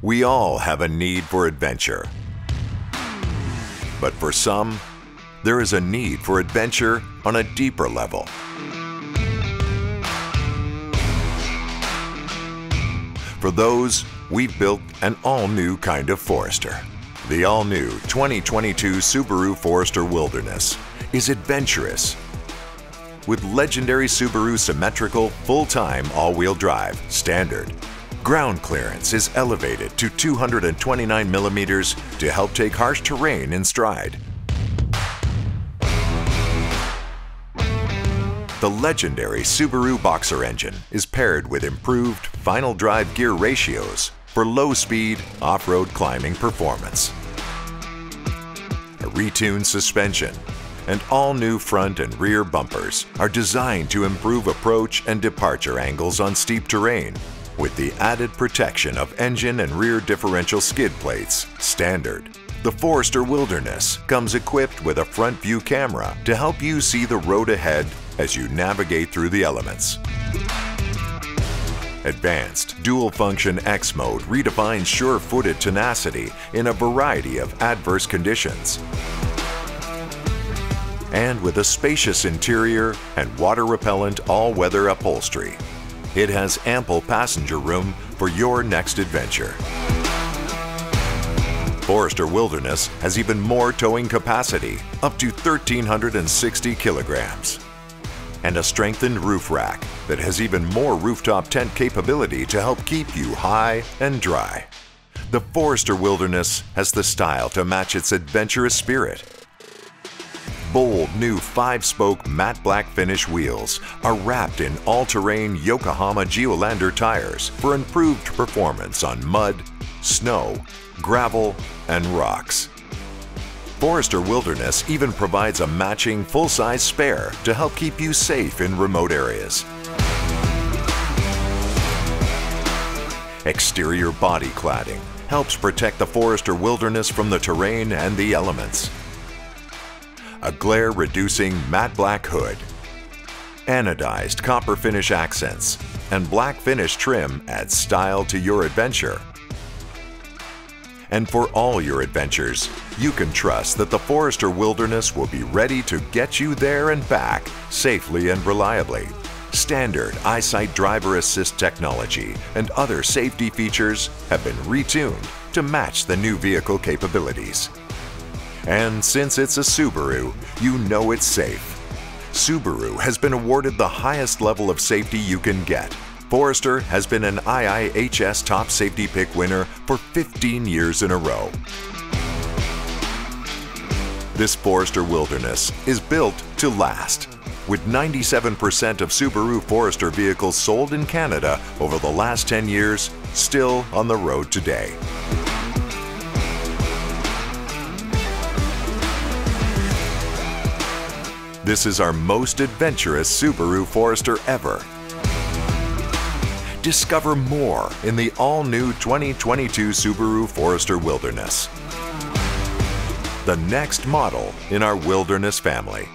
We all have a need for adventure. But for some, there is a need for adventure on a deeper level. For those, we've built an all-new kind of Forester. The all-new 2022 Subaru Forester Wilderness is adventurous. With legendary Subaru symmetrical, full-time all-wheel drive, standard. Ground clearance is elevated to 229 millimeters to help take harsh terrain in stride. The legendary Subaru Boxer engine is paired with improved final drive gear ratios for low-speed off-road climbing performance. A retuned suspension and all-new front and rear bumpers are designed to improve approach and departure angles on steep terrain with the added protection of engine and rear differential skid plates standard. The Forester Wilderness comes equipped with a front view camera to help you see the road ahead as you navigate through the elements. Advanced Dual Function X Mode redefines sure-footed tenacity in a variety of adverse conditions. And with a spacious interior and water-repellent all-weather upholstery, it has ample passenger room for your next adventure. Forester Wilderness has even more towing capacity, up to 1,360 kilograms and a strengthened roof rack that has even more rooftop tent capability to help keep you high and dry. The Forester Wilderness has the style to match its adventurous spirit. Bold new five-spoke matte black finish wheels are wrapped in all-terrain Yokohama Geolandar tires for improved performance on mud, snow, gravel, and rocks. Forester Wilderness even provides a matching full-size spare to help keep you safe in remote areas. Exterior body cladding helps protect the Forester Wilderness from the terrain and the elements. A glare-reducing matte black hood, anodized copper finish accents, and black finish trim add style to your adventure and for all your adventures, you can trust that the Forester Wilderness will be ready to get you there and back safely and reliably. Standard EyeSight driver assist technology and other safety features have been retuned to match the new vehicle capabilities. And since it's a Subaru, you know it's safe. Subaru has been awarded the highest level of safety you can get Forester has been an IIHS Top Safety Pick winner for 15 years in a row. This Forester Wilderness is built to last. With 97% of Subaru Forester vehicles sold in Canada over the last 10 years, still on the road today. This is our most adventurous Subaru Forester ever Discover more in the all-new 2022 Subaru Forester Wilderness. The next model in our Wilderness family.